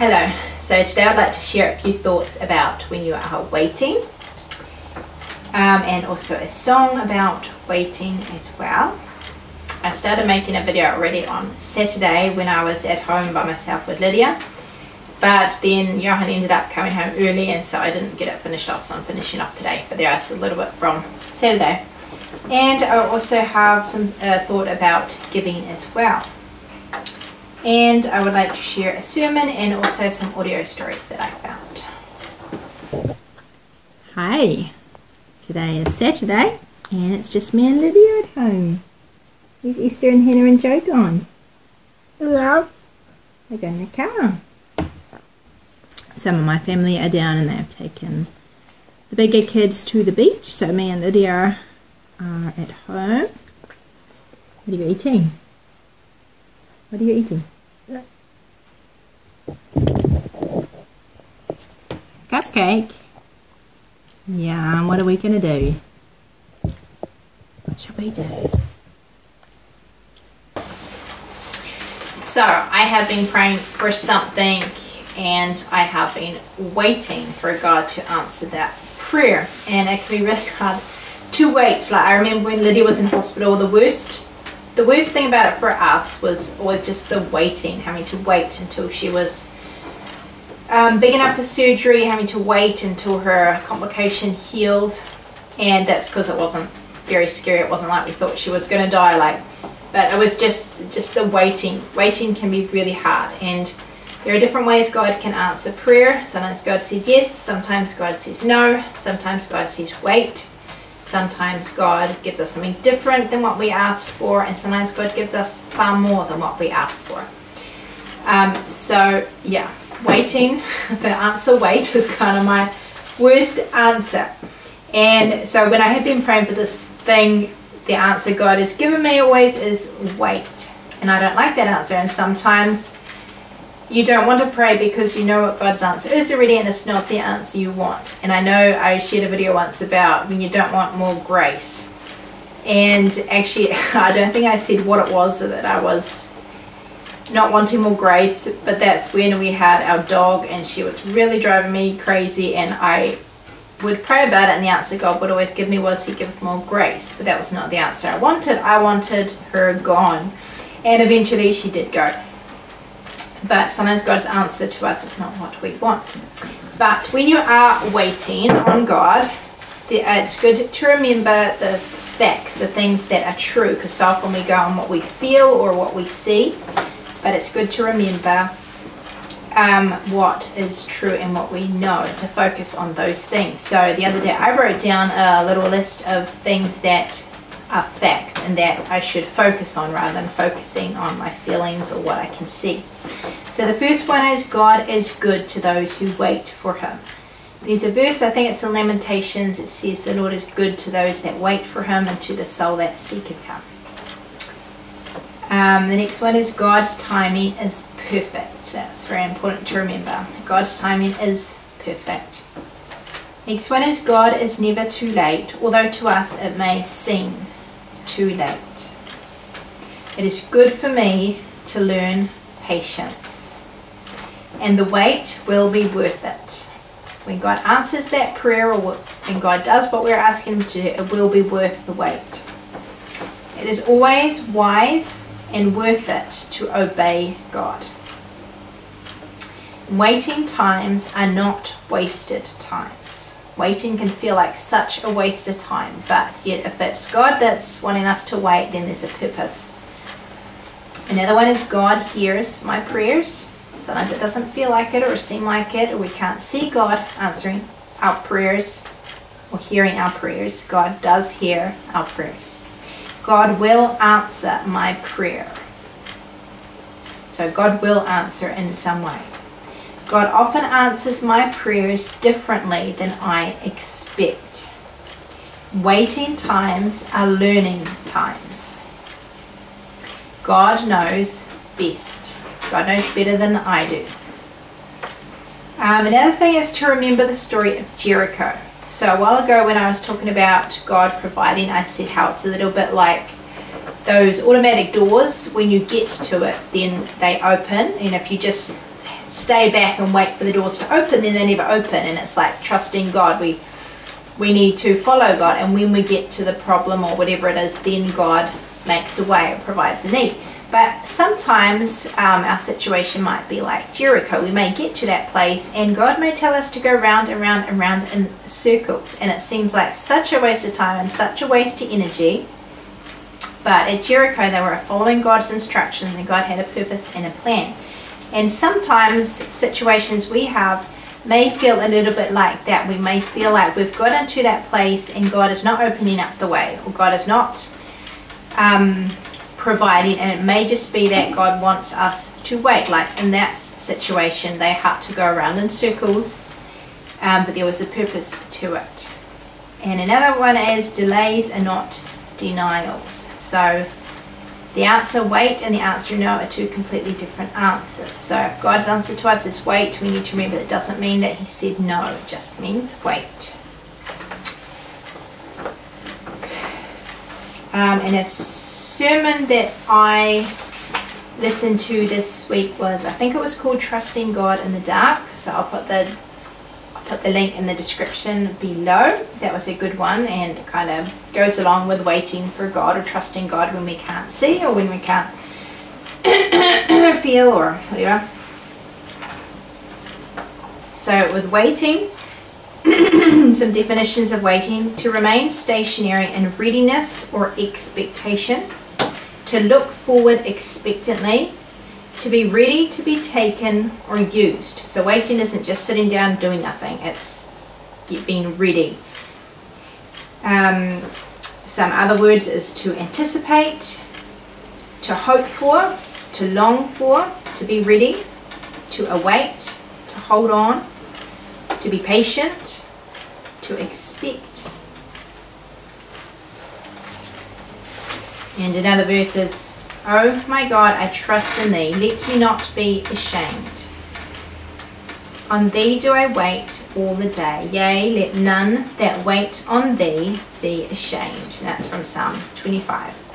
Hello, so today I'd like to share a few thoughts about when you are waiting um, and also a song about waiting as well. I started making a video already on Saturday when I was at home by myself with Lydia but then Johan ended up coming home early and so I didn't get it finished off so I'm finishing off today but there is a little bit from Saturday. And I also have some uh, thought about giving as well and I would like to share a sermon and also some audio stories that I found. Hi, today is Saturday and it's just me and Lydia at home. Is Esther and Hannah and Joe gone? Hello. They're going in the car. Some of my family are down and they've taken the bigger kids to the beach, so me and Lydia are at home. What are you eating? What are you eating? Cupcake. Yeah, what are we going to do? What shall we do? So, I have been praying for something and I have been waiting for God to answer that prayer. And it can be really hard to wait. Like I remember when Lydia was in hospital, the worst the worst thing about it for us was was just the waiting, having to wait until she was um, big enough for surgery, having to wait until her complication healed, and that's because it wasn't very scary. It wasn't like we thought she was going to die. Like, but it was just just the waiting. Waiting can be really hard, and there are different ways God can answer prayer. Sometimes God says yes. Sometimes God says no. Sometimes God says wait. Sometimes God gives us something different than what we asked for, and sometimes God gives us far more than what we asked for. Um, so, yeah, waiting, the answer wait is kind of my worst answer. And so, when I have been praying for this thing, the answer God has given me always is wait. And I don't like that answer, and sometimes you don't want to pray because you know what God's answer is already and it's not the answer you want. And I know I shared a video once about when you don't want more grace. And actually, I don't think I said what it was that I was not wanting more grace, but that's when we had our dog and she was really driving me crazy and I would pray about it and the answer God would always give me was he give more grace. But that was not the answer I wanted. I wanted her gone. And eventually she did go but sometimes God's answer to us is not what we want. But when you are waiting on God, it's good to remember the facts, the things that are true, because so often we go on what we feel or what we see, but it's good to remember um, what is true and what we know, to focus on those things. So the other day I wrote down a little list of things that are facts and that I should focus on rather than focusing on my feelings or what I can see. So the first one is God is good to those who wait for him. There's a verse, I think it's in Lamentations, it says the Lord is good to those that wait for him and to the soul that seeketh him. Um, the next one is God's timing is perfect. That's very important to remember. God's timing is perfect. Next one is God is never too late, although to us it may seem too late. It is good for me to learn patience, and the wait will be worth it. When God answers that prayer, or when God does what we're asking Him to do, it will be worth the wait. It is always wise and worth it to obey God. Waiting times are not wasted times. Waiting can feel like such a waste of time, but yet if it's God that's wanting us to wait, then there's a purpose. Another one is God hears my prayers. Sometimes it doesn't feel like it or seem like it, or we can't see God answering our prayers or hearing our prayers. God does hear our prayers. God will answer my prayer. So God will answer in some way. God often answers my prayers differently than I expect. Waiting times are learning times. God knows best. God knows better than I do. Um, another thing is to remember the story of Jericho. So a while ago when I was talking about God providing, I said how it's a little bit like those automatic doors. When you get to it, then they open. And if you just stay back and wait for the doors to open, then they never open. And it's like trusting God. We we need to follow God, and when we get to the problem or whatever it is, then God makes a way, or provides a need. But sometimes um, our situation might be like Jericho. We may get to that place, and God may tell us to go round and round and round in circles, and it seems like such a waste of time and such a waste of energy. But at Jericho, they were following God's instructions, and God had a purpose and a plan. And sometimes situations we have may feel a little bit like that. We may feel like we've got into that place and God is not opening up the way, or God is not um, providing, and it may just be that God wants us to wait. Like in that situation, they had to go around in circles, um, but there was a purpose to it. And another one is delays are not denials. So the answer wait and the answer no are two completely different answers. So if God's answer to us is wait, we need to remember that doesn't mean that He said no, it just means wait. Um, and a sermon that I listened to this week was, I think it was called Trusting God in the Dark. So I'll put the put the link in the description below. That was a good one and kind of goes along with waiting for God or trusting God when we can't see or when we can't feel or whatever. So with waiting, some definitions of waiting to remain stationary in readiness or expectation, to look forward expectantly, to be ready to be taken or used. So waiting isn't just sitting down doing nothing, it's being ready. Um, some other words is to anticipate, to hope for, to long for, to be ready, to await, to hold on, to be patient, to expect. And another verse is Oh my God, I trust in thee. Let me not be ashamed. On thee do I wait all the day. Yea, let none that wait on thee be ashamed. That's from Psalm 25.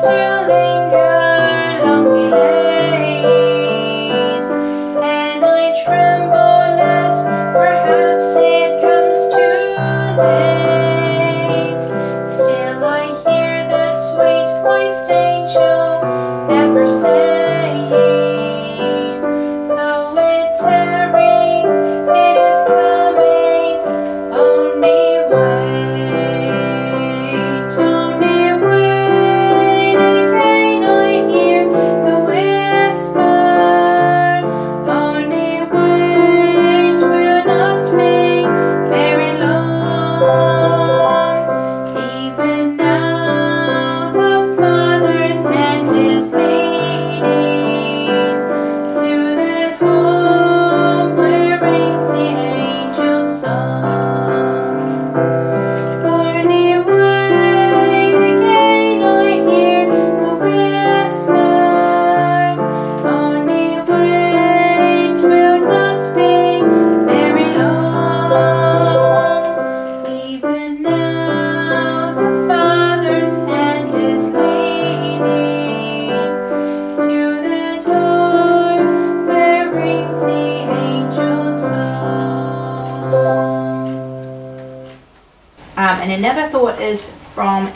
still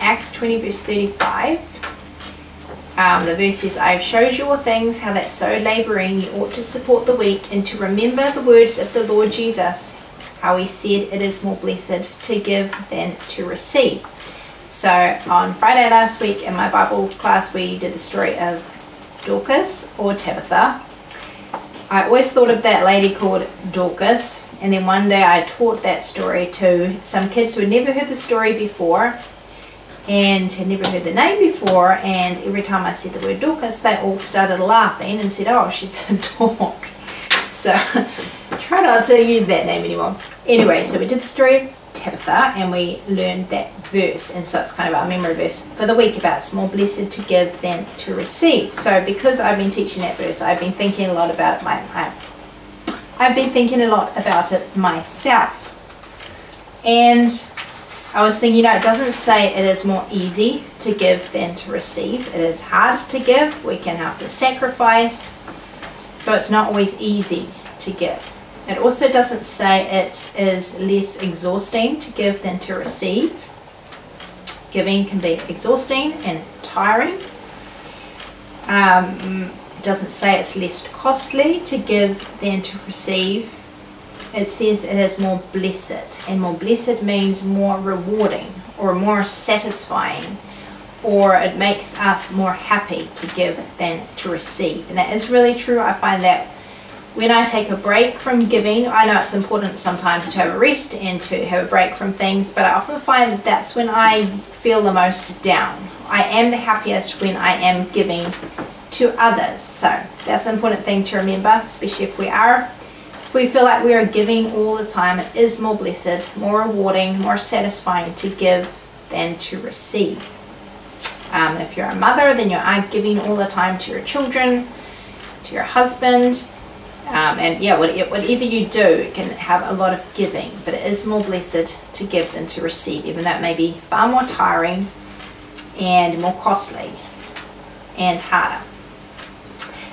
Acts 20, verse 35. Um, the verse says, I have showed you all things, how that so labouring you ought to support the weak, and to remember the words of the Lord Jesus, how he said it is more blessed to give than to receive. So on Friday last week in my Bible class, we did the story of Dorcas or Tabitha. I always thought of that lady called Dorcas, and then one day I taught that story to some kids who had never heard the story before and had never heard the name before and every time I said the word Dorcas they all started laughing and said oh she's a dog. So try not to use that name anymore. Anyway so we did the story of Tabitha and we learned that verse and so it's kind of our memory verse for the week about it's more blessed to give than to receive. So because I've been teaching that verse I've been thinking a lot about my, I've been thinking a lot about it myself. And I was thinking, you know, it doesn't say it is more easy to give than to receive. It is hard to give. We can have to sacrifice. So it's not always easy to give. It also doesn't say it is less exhausting to give than to receive. Giving can be exhausting and tiring. Um, it doesn't say it's less costly to give than to receive it says it is more blessed, and more blessed means more rewarding or more satisfying, or it makes us more happy to give than to receive. And that is really true. I find that when I take a break from giving, I know it's important sometimes to have a rest and to have a break from things, but I often find that that's when I feel the most down. I am the happiest when I am giving to others. So that's an important thing to remember, especially if we are we feel like we are giving all the time, it is more blessed, more rewarding, more satisfying to give than to receive. Um, if you're a mother, then you are giving all the time to your children, to your husband, um, and yeah, whatever you do, it can have a lot of giving, but it is more blessed to give than to receive, even though it may be far more tiring and more costly and harder.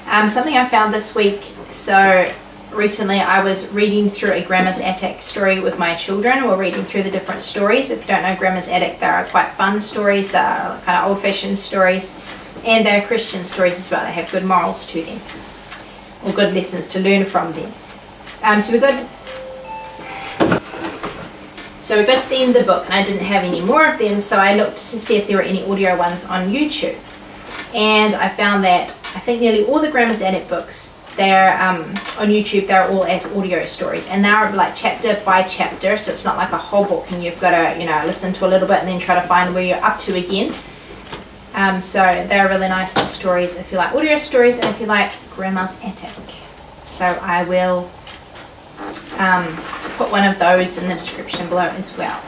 Um, something I found this week, so recently I was reading through a Grandma's Attic story with my children. We're reading through the different stories. If you don't know Grandma's Attic, they are quite fun stories. They are kind of old-fashioned stories. And they're Christian stories as well. They have good morals to them. Or good lessons to learn from them. Um, so we got so we got to the end of the book and I didn't have any more of them so I looked to see if there were any audio ones on YouTube. And I found that I think nearly all the Grandma's Attic books they're um, on YouTube. They're all as audio stories, and they're like chapter by chapter. So it's not like a whole book, and you've got to you know listen to a little bit and then try to find where you're up to again. Um, so they're really nice stories if you like audio stories and if you like Grandma's Attic. So I will um, put one of those in the description below as well.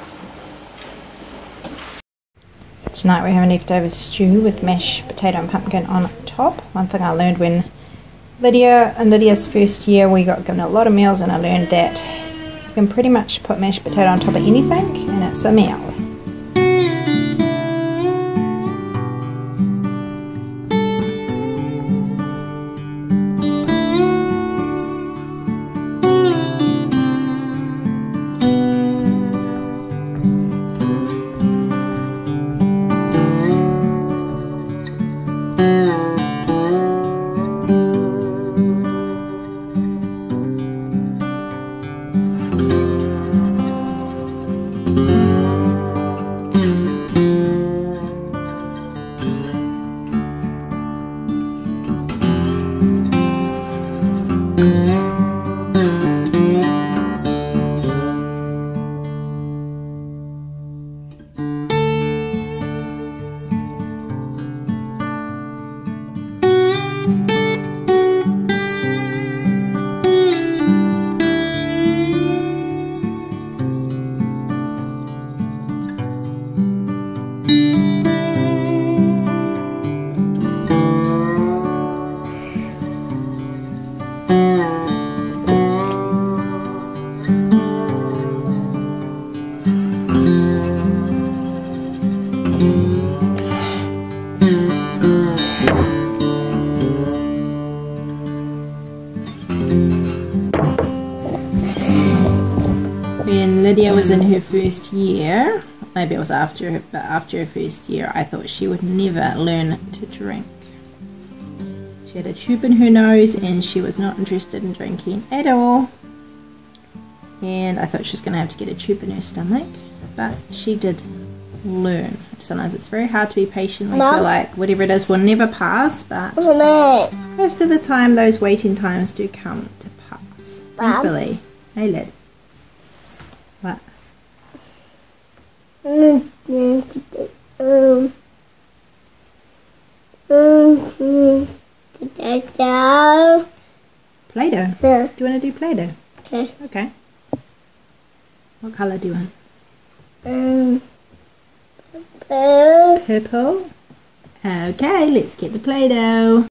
Tonight we're having leftover stew with mashed potato and pumpkin on top. One thing I learned when Lydia and Lydia's first year we got given a lot of meals and I learned that you can pretty much put mashed potato on top of anything and it's a meal. Lydia was in her first year, maybe it was after her, but after her first year, I thought she would never learn to drink. She had a tube in her nose and she was not interested in drinking at all. And I thought she was going to have to get a tube in her stomach, but she did learn. Sometimes it's very hard to be patient. We feel like whatever it is will never pass, but most of the time those waiting times do come to pass. Mum? Thankfully. Hey, lad. What? Um, um, um, Play-Doh. yeah, Do you want to do Play-Doh? okay. Okay. What colour do you want? Um, uh, Purple. Okay, let's get the Play-Doh.